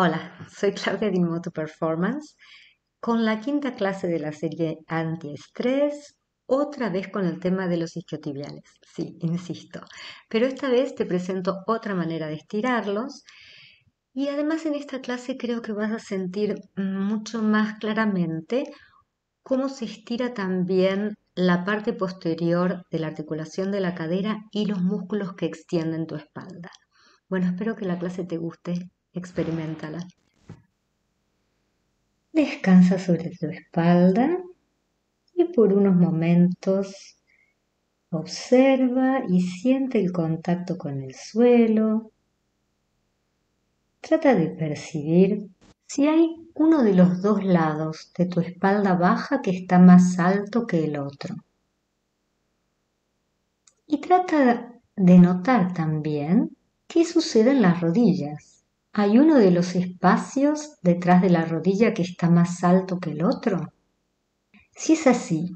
Hola, soy Claudia de Moto Performance con la quinta clase de la serie Antiestrés, otra vez con el tema de los isquiotibiales. Sí, insisto, pero esta vez te presento otra manera de estirarlos y además en esta clase creo que vas a sentir mucho más claramente cómo se estira también la parte posterior de la articulación de la cadera y los músculos que extienden tu espalda. Bueno, espero que la clase te guste experimentala. Descansa sobre tu espalda y por unos momentos observa y siente el contacto con el suelo. Trata de percibir si hay uno de los dos lados de tu espalda baja que está más alto que el otro. Y trata de notar también qué sucede en las rodillas. ¿Hay uno de los espacios detrás de la rodilla que está más alto que el otro? Si es así,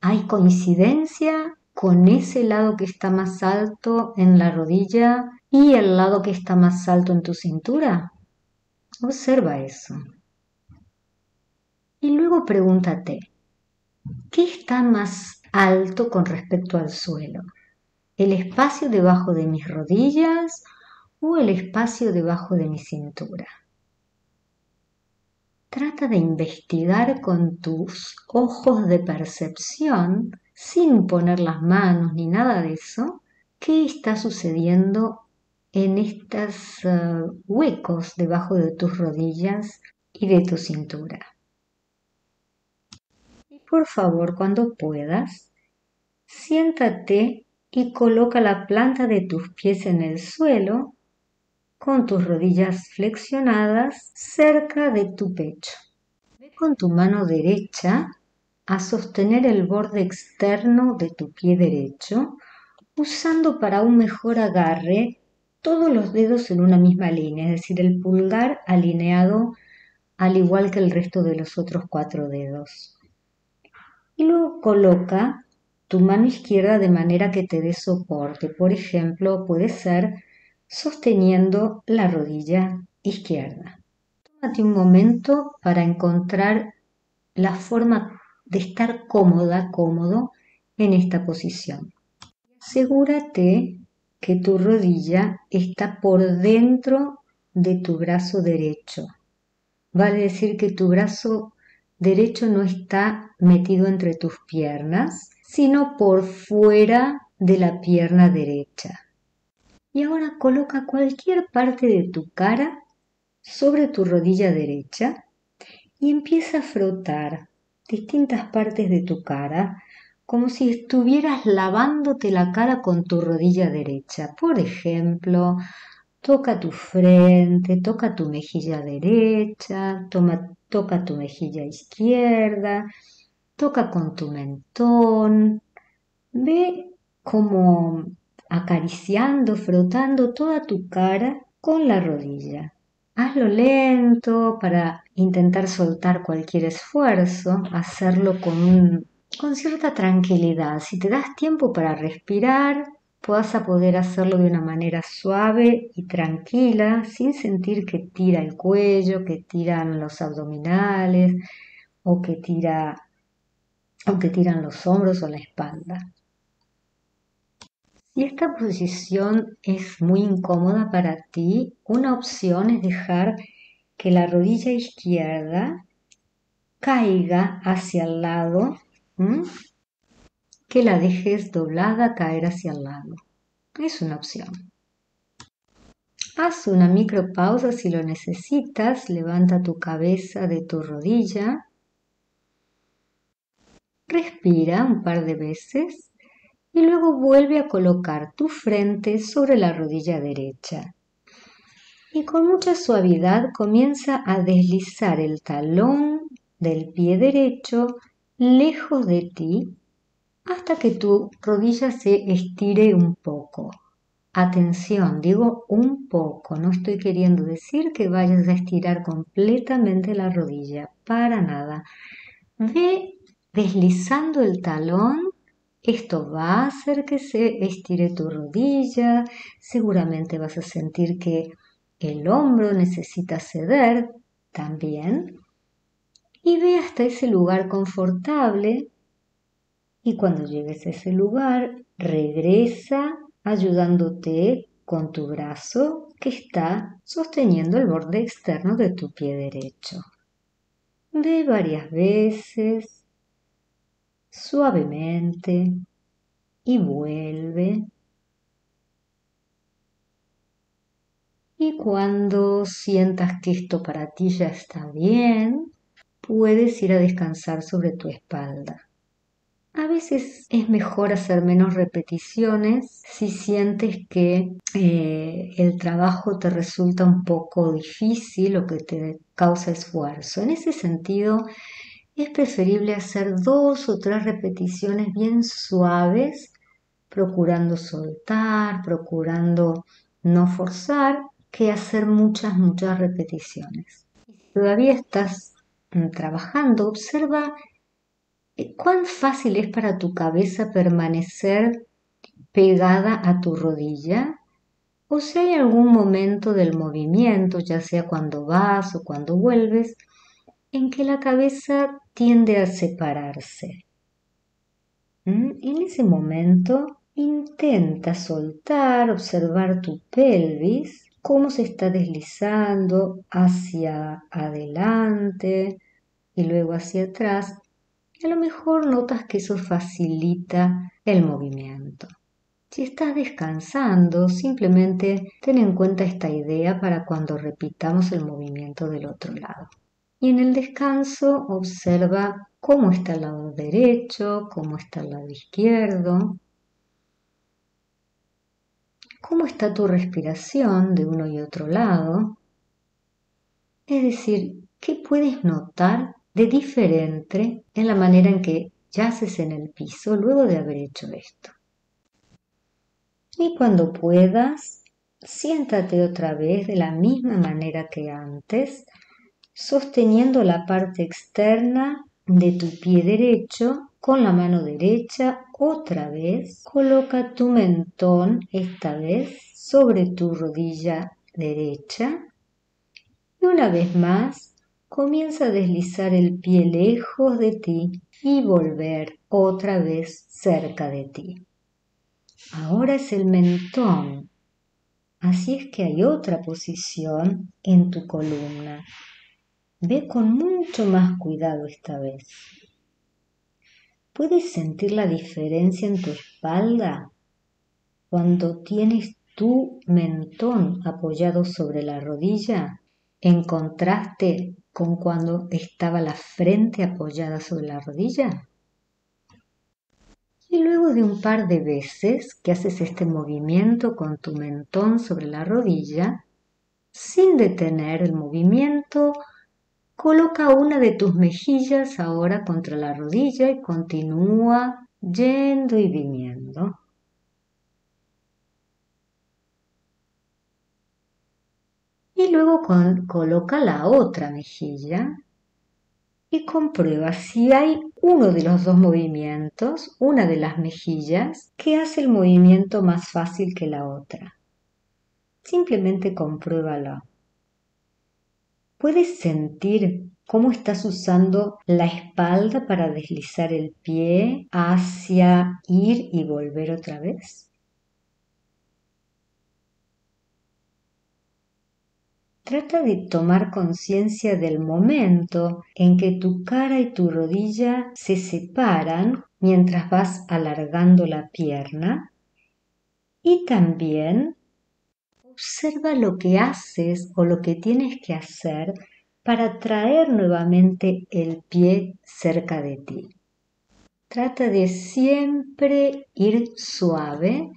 ¿hay coincidencia con ese lado que está más alto en la rodilla y el lado que está más alto en tu cintura? Observa eso. Y luego pregúntate, ¿qué está más alto con respecto al suelo? ¿El espacio debajo de mis rodillas el espacio debajo de mi cintura. Trata de investigar con tus ojos de percepción, sin poner las manos ni nada de eso, qué está sucediendo en estos eh, huecos debajo de tus rodillas y de tu cintura. Y por favor, cuando puedas, siéntate y coloca la planta de tus pies en el suelo con tus rodillas flexionadas cerca de tu pecho. Ve con tu mano derecha a sostener el borde externo de tu pie derecho, usando para un mejor agarre todos los dedos en una misma línea, es decir, el pulgar alineado al igual que el resto de los otros cuatro dedos. Y luego coloca tu mano izquierda de manera que te dé soporte. Por ejemplo, puede ser sosteniendo la rodilla izquierda. Tómate un momento para encontrar la forma de estar cómoda, cómodo en esta posición. Asegúrate que tu rodilla está por dentro de tu brazo derecho. Vale decir que tu brazo derecho no está metido entre tus piernas, sino por fuera de la pierna derecha. Y ahora coloca cualquier parte de tu cara sobre tu rodilla derecha y empieza a frotar distintas partes de tu cara como si estuvieras lavándote la cara con tu rodilla derecha. Por ejemplo, toca tu frente, toca tu mejilla derecha, toca tu mejilla izquierda, toca con tu mentón. Ve cómo acariciando, frotando toda tu cara con la rodilla. Hazlo lento para intentar soltar cualquier esfuerzo, hacerlo con, con cierta tranquilidad. Si te das tiempo para respirar, puedas a poder hacerlo de una manera suave y tranquila, sin sentir que tira el cuello, que tiran los abdominales o que tira o que tiran los hombros o la espalda. Si esta posición es muy incómoda para ti, una opción es dejar que la rodilla izquierda caiga hacia el lado, que la dejes doblada caer hacia el lado. Es una opción. Haz una micropausa si lo necesitas, levanta tu cabeza de tu rodilla, respira un par de veces y luego vuelve a colocar tu frente sobre la rodilla derecha. Y con mucha suavidad comienza a deslizar el talón del pie derecho lejos de ti hasta que tu rodilla se estire un poco. Atención, digo un poco, no estoy queriendo decir que vayas a estirar completamente la rodilla, para nada. Ve deslizando el talón esto va a hacer que se estire tu rodilla, seguramente vas a sentir que el hombro necesita ceder también. Y ve hasta ese lugar confortable y cuando llegues a ese lugar, regresa ayudándote con tu brazo que está sosteniendo el borde externo de tu pie derecho. Ve varias veces, suavemente, y vuelve. Y cuando sientas que esto para ti ya está bien, puedes ir a descansar sobre tu espalda. A veces es mejor hacer menos repeticiones si sientes que eh, el trabajo te resulta un poco difícil o que te causa esfuerzo. En ese sentido, es preferible hacer dos o tres repeticiones bien suaves, procurando soltar, procurando no forzar, que hacer muchas, muchas repeticiones. Si todavía estás mm, trabajando, observa eh, ¿Cuán fácil es para tu cabeza permanecer pegada a tu rodilla? O si hay algún momento del movimiento, ya sea cuando vas o cuando vuelves, en que la cabeza tiende a separarse. ¿Mm? En ese momento intenta soltar, observar tu pelvis, cómo se está deslizando hacia adelante y luego hacia atrás a lo mejor notas que eso facilita el movimiento. Si estás descansando, simplemente ten en cuenta esta idea para cuando repitamos el movimiento del otro lado. Y en el descanso observa cómo está el lado derecho, cómo está el lado izquierdo, cómo está tu respiración de uno y otro lado. Es decir, ¿qué puedes notar de diferente en la manera en que yaces en el piso luego de haber hecho esto. Y cuando puedas, siéntate otra vez de la misma manera que antes, sosteniendo la parte externa de tu pie derecho con la mano derecha otra vez. Coloca tu mentón esta vez sobre tu rodilla derecha. Y una vez más, comienza a deslizar el pie lejos de ti y volver otra vez cerca de ti. Ahora es el mentón. Así es que hay otra posición en tu columna. Ve con mucho más cuidado esta vez. ¿Puedes sentir la diferencia en tu espalda cuando tienes tu mentón apoyado sobre la rodilla en contraste con cuando estaba la frente apoyada sobre la rodilla? Y luego de un par de veces que haces este movimiento con tu mentón sobre la rodilla, sin detener el movimiento, coloca una de tus mejillas ahora contra la rodilla y continúa yendo y viniendo. y luego coloca la otra mejilla y comprueba si hay uno de los dos movimientos, una de las mejillas, que hace el movimiento más fácil que la otra. Simplemente compruébalo. ¿Puedes sentir cómo estás usando la espalda para deslizar el pie hacia ir y volver otra vez? Trata de tomar conciencia del momento en que tu cara y tu rodilla se separan mientras vas alargando la pierna y también observa lo que haces o lo que tienes que hacer para traer nuevamente el pie cerca de ti. Trata de siempre ir suave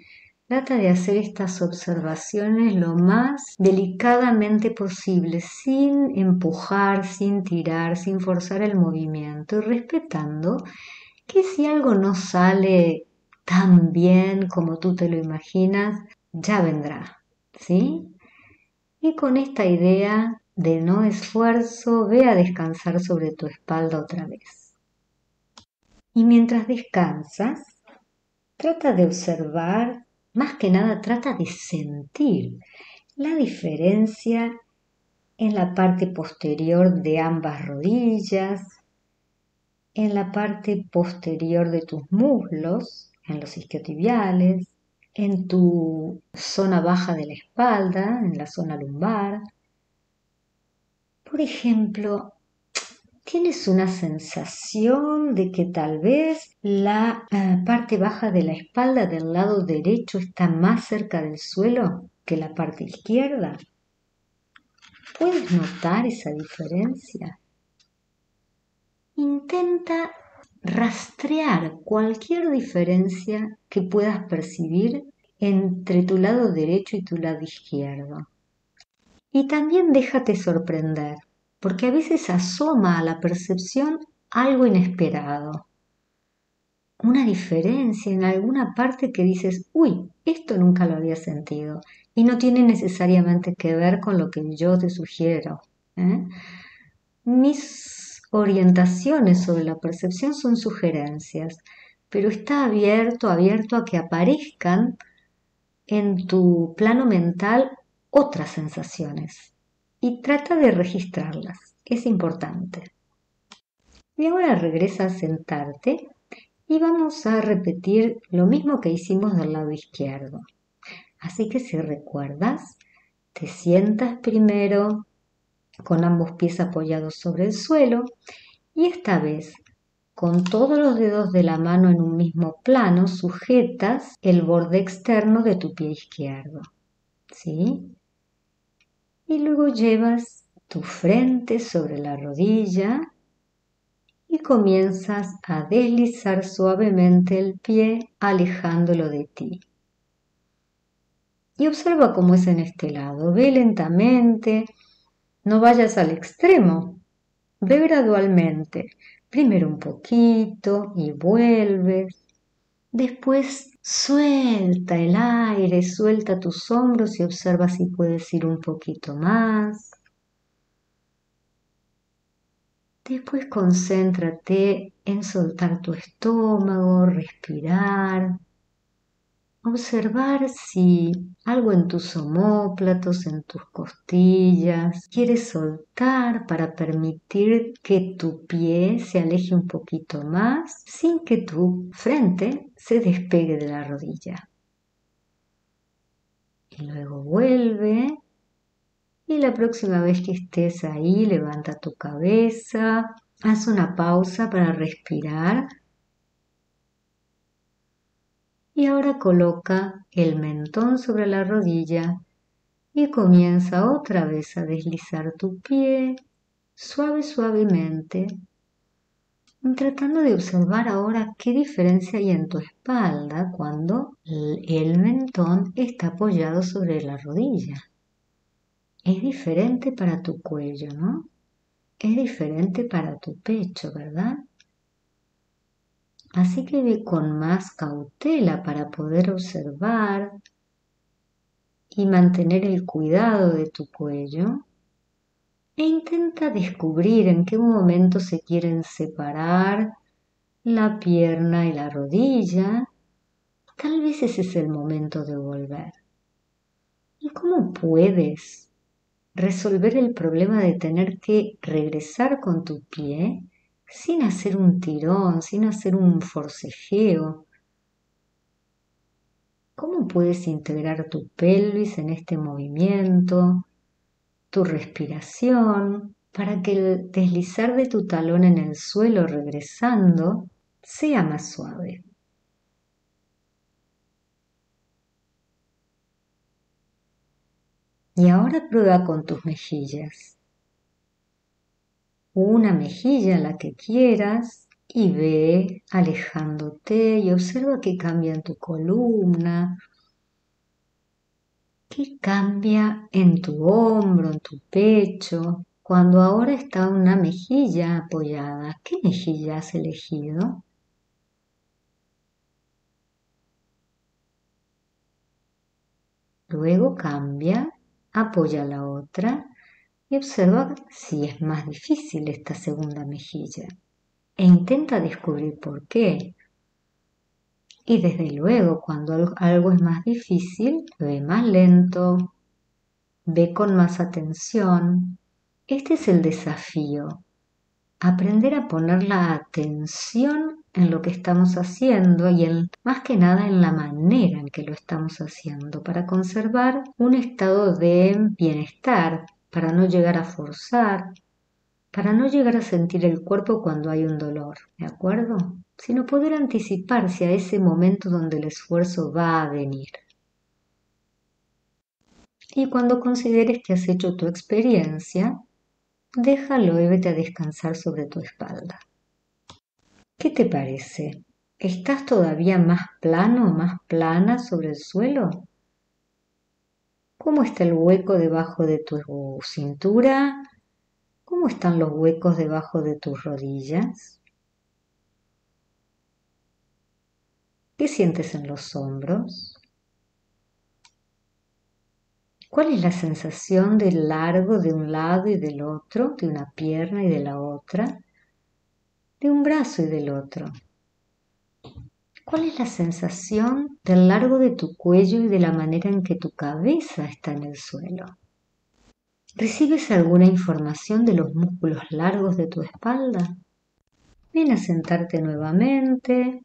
Trata de hacer estas observaciones lo más delicadamente posible, sin empujar, sin tirar, sin forzar el movimiento y respetando que si algo no sale tan bien como tú te lo imaginas, ya vendrá, ¿sí? Y con esta idea de no esfuerzo, ve a descansar sobre tu espalda otra vez. Y mientras descansas, trata de observar más que nada trata de sentir la diferencia en la parte posterior de ambas rodillas, en la parte posterior de tus muslos, en los isquiotibiales, en tu zona baja de la espalda, en la zona lumbar. Por ejemplo, tienes una sensación de que tal vez la eh, parte baja de la espalda del lado derecho está más cerca del suelo que la parte izquierda. ¿Puedes notar esa diferencia? Intenta rastrear cualquier diferencia que puedas percibir entre tu lado derecho y tu lado izquierdo. Y también déjate sorprender, porque a veces asoma a la percepción algo inesperado. Una diferencia en alguna parte que dices, uy, esto nunca lo había sentido. Y no tiene necesariamente que ver con lo que yo te sugiero. ¿eh? Mis orientaciones sobre la percepción son sugerencias, pero está abierto, abierto a que aparezcan en tu plano mental otras sensaciones y trata de registrarlas. Es importante. Y ahora regresa a sentarte y vamos a repetir lo mismo que hicimos del lado izquierdo. Así que si recuerdas, te sientas primero con ambos pies apoyados sobre el suelo y esta vez con todos los dedos de la mano en un mismo plano sujetas el borde externo de tu pie izquierdo. ¿Sí? Y luego llevas tu frente sobre la rodilla y comienzas a deslizar suavemente el pie alejándolo de ti. Y observa cómo es en este lado. Ve lentamente no vayas al extremo. Ve gradualmente. Primero un poquito y vuelves. Después suelta el aire, suelta tus hombros y observa si puedes ir un poquito más. Después concéntrate en soltar tu estómago, respirar, observar si algo en tus omóplatos, en tus costillas, quieres soltar para permitir que tu pie se aleje un poquito más sin que tu frente se despegue de la rodilla. Y luego vuelve y la próxima vez que estés ahí levanta tu cabeza, haz una pausa para respirar y ahora coloca el mentón sobre la rodilla y comienza otra vez a deslizar tu pie suave suavemente tratando de observar ahora qué diferencia hay en tu espalda cuando el mentón está apoyado sobre la rodilla. Es diferente para tu cuello, ¿no? Es diferente para tu pecho, ¿verdad? Así que ve con más cautela para poder observar y mantener el cuidado de tu cuello e intenta descubrir en qué momento se quieren separar la pierna y la rodilla. Tal vez ese es el momento de volver. ¿Y cómo puedes resolver el problema de tener que regresar con tu pie sin hacer un tirón, sin hacer un forcejeo. ¿Cómo puedes integrar tu pelvis en este movimiento, tu respiración, para que el deslizar de tu talón en el suelo regresando sea más suave? Y ahora prueba con tus mejillas una mejilla, la que quieras, y ve alejándote y observa qué cambia en tu columna, qué cambia en tu hombro, en tu pecho, cuando ahora está una mejilla apoyada. ¿Qué mejilla has elegido? Luego cambia, apoya la otra y observa si es más difícil esta segunda mejilla e intenta descubrir por qué. Y desde luego, cuando algo es más difícil, ve más lento, ve con más atención. Este es el desafío, aprender a poner la atención en lo que estamos haciendo y en, más que nada en la manera en que lo estamos haciendo para conservar un estado de bienestar, para no llegar a forzar, para no llegar a sentir el cuerpo cuando hay un dolor, ¿de acuerdo? Sino poder anticiparse a ese momento donde el esfuerzo va a venir. Y cuando consideres que has hecho tu experiencia, déjalo y vete a descansar sobre tu espalda. ¿Qué te parece? ¿Estás todavía más plano, más plana sobre el suelo? ¿Cómo está el hueco debajo de tu cintura? ¿Cómo están los huecos debajo de tus rodillas? ¿Qué sientes en los hombros? ¿Cuál es la sensación del largo de un lado y del otro, de una pierna y de la otra, de un brazo y del otro? ¿Cuál es la sensación del largo de tu cuello y de la manera en que tu cabeza está en el suelo? ¿Recibes alguna información de los músculos largos de tu espalda? Ven a sentarte nuevamente,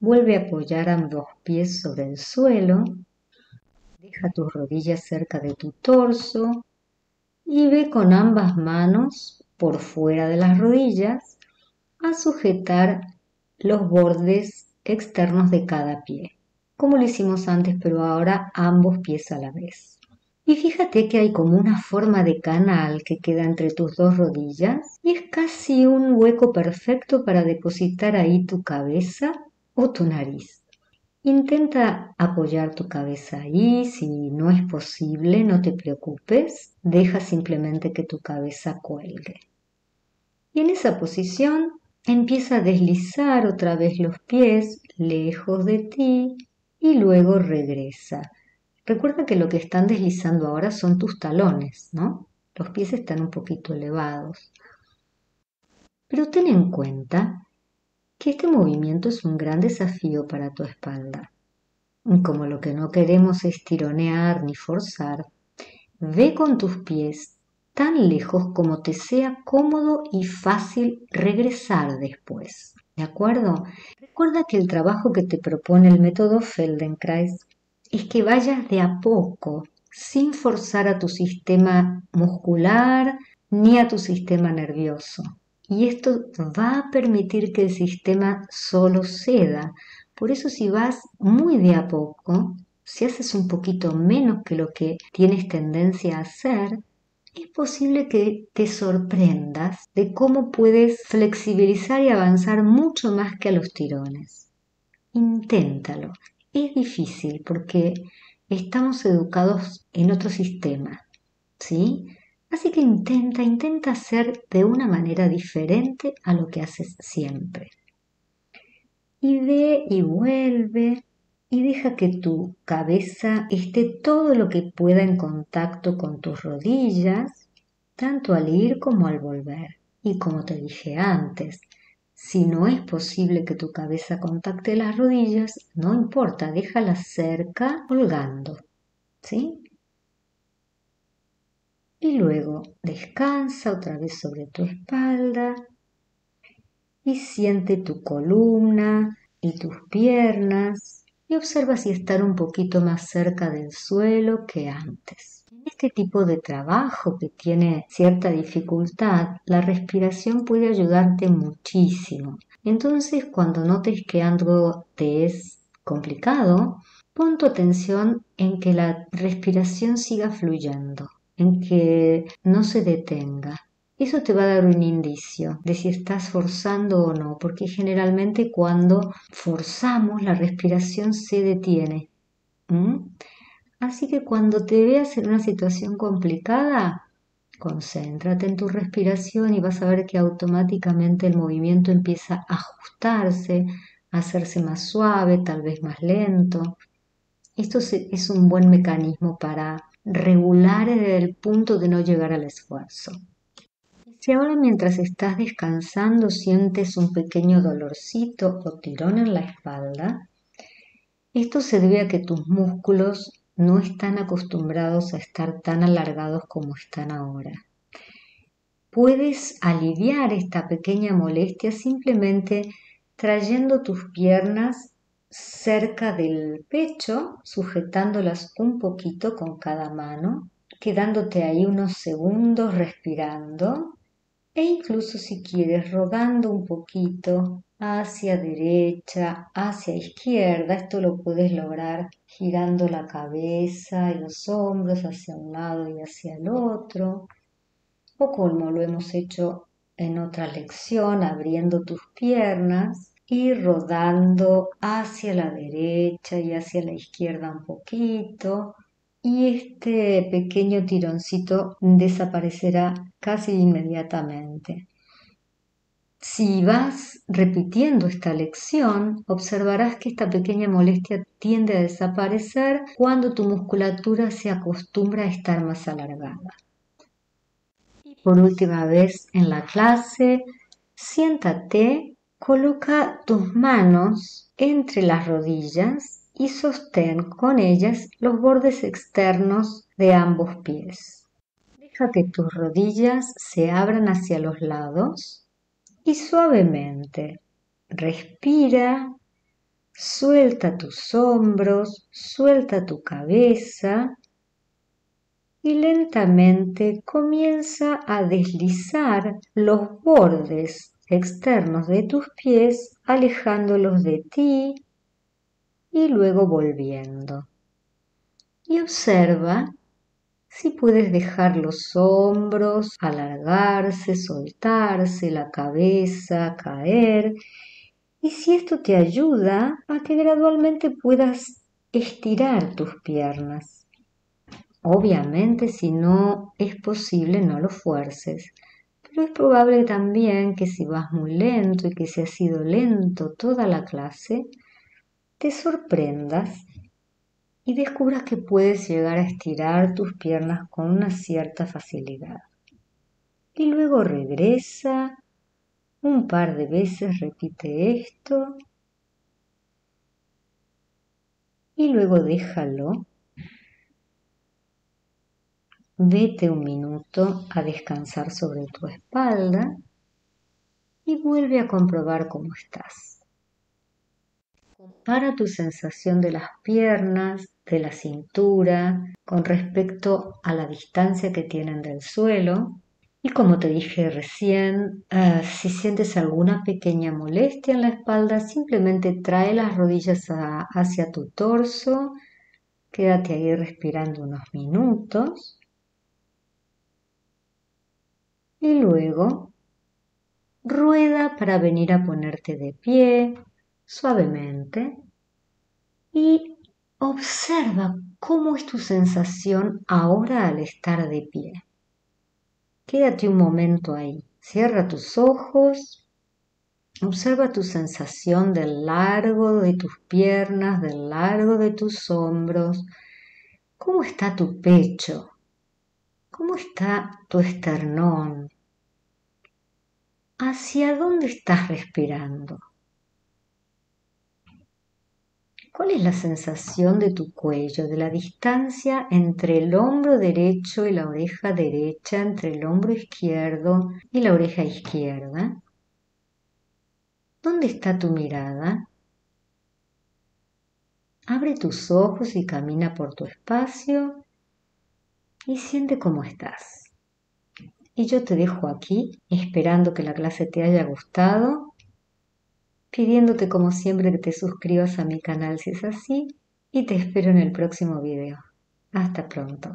vuelve a apoyar ambos pies sobre el suelo Deja tus rodillas cerca de tu torso y ve con ambas manos por fuera de las rodillas a sujetar los bordes externos de cada pie, como lo hicimos antes, pero ahora ambos pies a la vez. Y fíjate que hay como una forma de canal que queda entre tus dos rodillas y es casi un hueco perfecto para depositar ahí tu cabeza o tu nariz. Intenta apoyar tu cabeza ahí, si no es posible, no te preocupes, deja simplemente que tu cabeza cuelgue. Y en esa posición empieza a deslizar otra vez los pies lejos de ti y luego regresa. Recuerda que lo que están deslizando ahora son tus talones, ¿no? Los pies están un poquito elevados. Pero ten en cuenta que este movimiento es un gran desafío para tu espalda. Como lo que no queremos es tironear ni forzar, ve con tus pies tan lejos como te sea cómodo y fácil regresar después. ¿De acuerdo? Recuerda que el trabajo que te propone el método Feldenkrais es que vayas de a poco, sin forzar a tu sistema muscular ni a tu sistema nervioso y esto va a permitir que el sistema solo ceda. Por eso si vas muy de a poco, si haces un poquito menos que lo que tienes tendencia a hacer, es posible que te sorprendas de cómo puedes flexibilizar y avanzar mucho más que a los tirones. Inténtalo. Es difícil porque estamos educados en otro sistema, ¿sí? Así que intenta, intenta hacer de una manera diferente a lo que haces siempre. Y ve y vuelve y deja que tu cabeza esté todo lo que pueda en contacto con tus rodillas, tanto al ir como al volver. Y como te dije antes, si no es posible que tu cabeza contacte las rodillas, no importa, déjala cerca colgando. ¿Sí? y luego descansa otra vez sobre tu espalda y siente tu columna y tus piernas y observa si están un poquito más cerca del suelo que antes. En este tipo de trabajo que tiene cierta dificultad, la respiración puede ayudarte muchísimo. Entonces, cuando notes que algo te es complicado, pon tu atención en que la respiración siga fluyendo en que no se detenga. Eso te va a dar un indicio de si estás forzando o no, porque generalmente cuando forzamos la respiración se detiene. Así que cuando te veas en una situación complicada, concéntrate en tu respiración y vas a ver que automáticamente el movimiento empieza a ajustarse, a hacerse más suave, tal vez más lento. Esto es un buen mecanismo para regular el punto de no llegar al esfuerzo. Si ahora mientras estás descansando sientes un pequeño dolorcito o tirón en la espalda, esto se debe a que tus músculos no están acostumbrados a estar tan alargados como están ahora. Puedes aliviar esta pequeña molestia simplemente trayendo tus piernas cerca del pecho, sujetándolas un poquito con cada mano, quedándote ahí unos segundos respirando e incluso si quieres rodando un poquito hacia derecha, hacia izquierda, esto lo puedes lograr girando la cabeza y los hombros hacia un lado y hacia el otro, o como lo hemos hecho en otra lección, abriendo tus piernas y rodando hacia la derecha y hacia la izquierda un poquito. Y este pequeño tironcito desaparecerá casi inmediatamente. Si vas repitiendo esta lección, observarás que esta pequeña molestia tiende a desaparecer cuando tu musculatura se acostumbra a estar más alargada. Por última vez en la clase, siéntate Coloca tus manos entre las rodillas y sostén con ellas los bordes externos de ambos pies. Deja que tus rodillas se abran hacia los lados y suavemente respira, suelta tus hombros, suelta tu cabeza y lentamente comienza a deslizar los bordes externos de tus pies, alejándolos de ti y luego volviendo. Y observa si puedes dejar los hombros alargarse, soltarse, la cabeza caer, y si esto te ayuda a que gradualmente puedas estirar tus piernas. Obviamente si no es posible no lo fuerces, pero es probable también que si vas muy lento y que si has sido lento toda la clase, te sorprendas y descubras que puedes llegar a estirar tus piernas con una cierta facilidad. Y luego regresa, un par de veces repite esto y luego déjalo Vete un minuto a descansar sobre tu espalda y vuelve a comprobar cómo estás. Compara tu sensación de las piernas, de la cintura, con respecto a la distancia que tienen del suelo. Y como te dije recién, eh, si sientes alguna pequeña molestia en la espalda, simplemente trae las rodillas hacia tu torso, quédate ahí respirando unos minutos. Y luego rueda para venir a ponerte de pie suavemente y observa cómo es tu sensación ahora al estar de pie. Quédate un momento ahí, cierra tus ojos, observa tu sensación del largo de tus piernas, del largo de tus hombros, cómo está tu pecho, cómo está tu esternón, ¿Hacia dónde estás respirando? ¿Cuál es la sensación de tu cuello, de la distancia entre el hombro derecho y la oreja derecha, entre el hombro izquierdo y la oreja izquierda? ¿Dónde está tu mirada? Abre tus ojos y camina por tu espacio y siente cómo estás. Y yo te dejo aquí, esperando que la clase te haya gustado, pidiéndote como siempre que te suscribas a mi canal si es así, y te espero en el próximo video. Hasta pronto.